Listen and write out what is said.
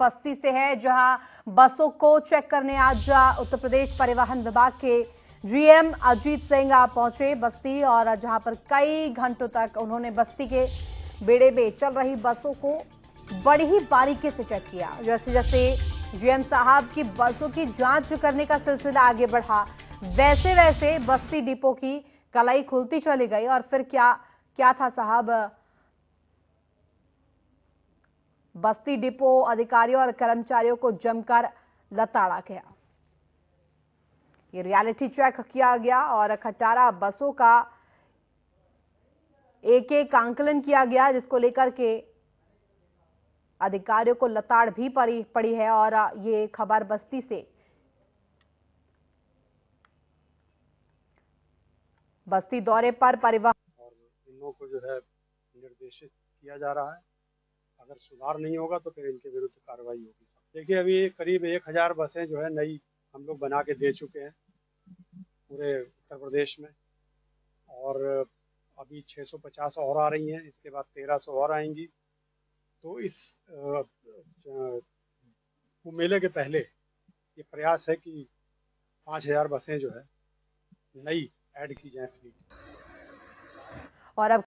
बस्ती से है, जहाँ बसों को चेक करने आज उत्तर प्रदेश परिवहन विभाग के जीएम अजीत सिंह आप पहुँचे बस्ती और जहाँ पर कई घंटों तक उन्होंने बस्ती के बेड़े में चल रही बसों को बड़ी ही बारीकी से चेक किया। जैसे जैसे जीएम साहब की बसों की जाँच करने का सिलसिला आगे बढ़ा, वैसे वैसे बस्ती डिपो की कलाई खुलती चली गई और फिर क्या क्या था साहब? बस्ती डिपो अधिकारियों और कर्मचारियों को जमकर लताड़ा गया। ये रियलिटी चेक किया गया और खटारा बसों का एक एक आंकलन किया गया, जिसको लेकर के अधिकारियों को लताड़ भी पड़ी पड़ी है और ये खबर बस्ती से बस्ती दौरे पर परिवहन को जो है निर्देशित किया जा रहा है। अगर सुधार नहीं होगा तो फिर इनके विरुद्ध कार्रवाई होगी देखिए, अभी करीब एक हज़ार बसें जो है नई हम लोग बना के दे चुके हैं पूरे उत्तर प्रदेश में। और अभी 650 और आ रही हैं, इसके बाद 1300 और आएँगी। तो इस कुंभ मेले के पहले ये प्रयास है कि 5000 बसें जो है नई ऐड की जाए और अब